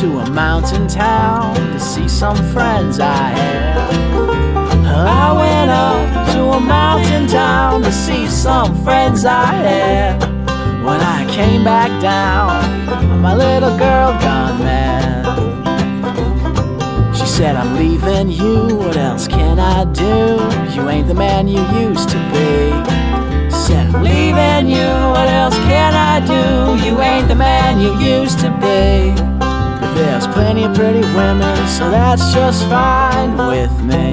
to a mountain town to see some friends I had. I went up to a mountain town to see some friends I had. When I came back down, my little girl gone mad. She said, I'm leaving you, what else can I do? You ain't the man you used to be. You used to be. But there's plenty of pretty women, so that's just fine with me.